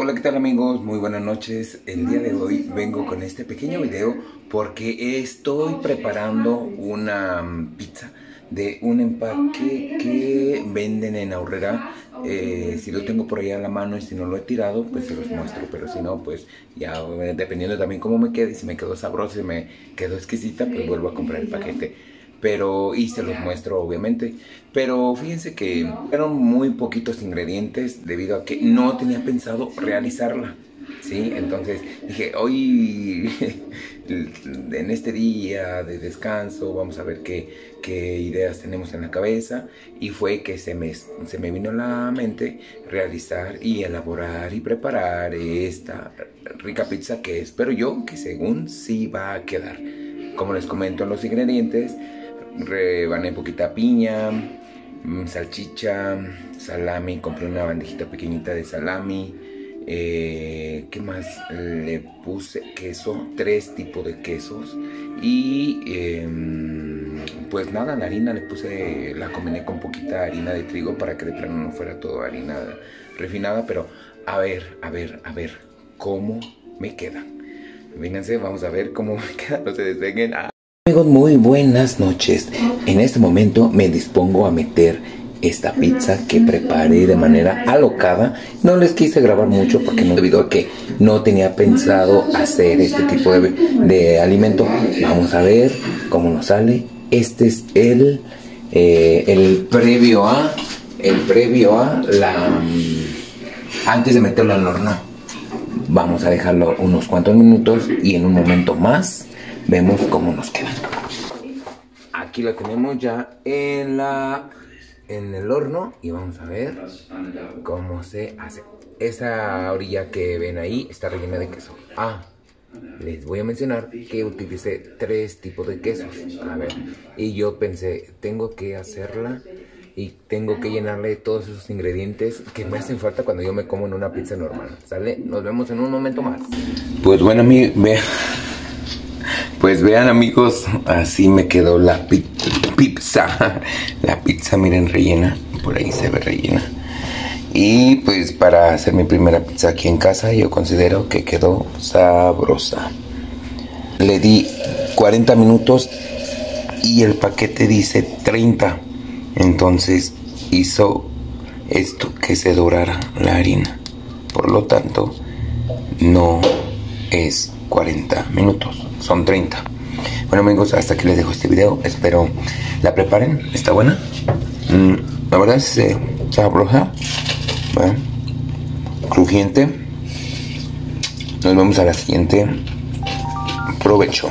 Hola, ¿qué tal amigos? Muy buenas noches. El día de hoy vengo con este pequeño video porque estoy preparando una mm, pizza de un empaque que venden en Aurrera. Eh, si lo tengo por ahí a la mano y si no lo he tirado, pues se los muestro. Pero si no, pues ya eh, dependiendo también cómo me quede, si me quedó sabroso, y me quedó exquisita, pues vuelvo a comprar el paquete pero y se los muestro obviamente. Pero fíjense que eran muy poquitos ingredientes debido a que no tenía pensado realizarla. ¿sí? Entonces dije, hoy en este día de descanso vamos a ver qué, qué, ideas tenemos en la cabeza y fue que se me, se me vino a la mente realizar y elaborar y preparar esta rica pizza que espero yo que según sí va a quedar. Como les comento los ingredientes, rebané poquita piña, mm, salchicha, salami, compré una bandejita pequeñita de salami. Eh, ¿Qué más? Le puse queso, tres tipos de quesos. Y em, pues nada, la harina le puse, la combiné con poquita harina de trigo para que de plano no fuera todo harina refinada. Pero a ver, a ver, a ver, ¿cómo me queda? Vénganse, vamos a ver cómo me queda, no se despeguen. Ah. Amigos, muy buenas noches. En este momento me dispongo a meter esta pizza que preparé de manera alocada. No les quise grabar mucho porque no que no tenía pensado hacer este tipo de, de alimento. Vamos a ver cómo nos sale. Este es el, eh, el previo a el previo a la antes de meterlo al horno. Vamos a dejarlo unos cuantos minutos y en un momento más vemos cómo nos queda. Aquí la tenemos ya en la en el horno y vamos a ver cómo se hace. Esa orilla que ven ahí está rellena de queso. Ah, les voy a mencionar que utilicé tres tipos de quesos. A ver, y yo pensé, tengo que hacerla y tengo que llenarle todos esos ingredientes que me hacen falta cuando yo me como en una pizza normal. ¿Sale? Nos vemos en un momento más. Pues bueno, mi, ve, pues vean amigos, así me quedó la pizza. La pizza, miren, rellena. Por ahí se ve rellena. Y pues para hacer mi primera pizza aquí en casa, yo considero que quedó sabrosa. Le di 40 minutos y el paquete dice 30. Entonces hizo esto que se dorara la harina. Por lo tanto, no es 40 minutos son 30. Bueno amigos, hasta aquí les dejo este video. Espero la preparen. ¿Está buena? Mm, la verdad es eh, sabrosa. Crujiente. Nos vemos a la siguiente. Provecho.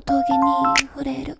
の峠に触れる。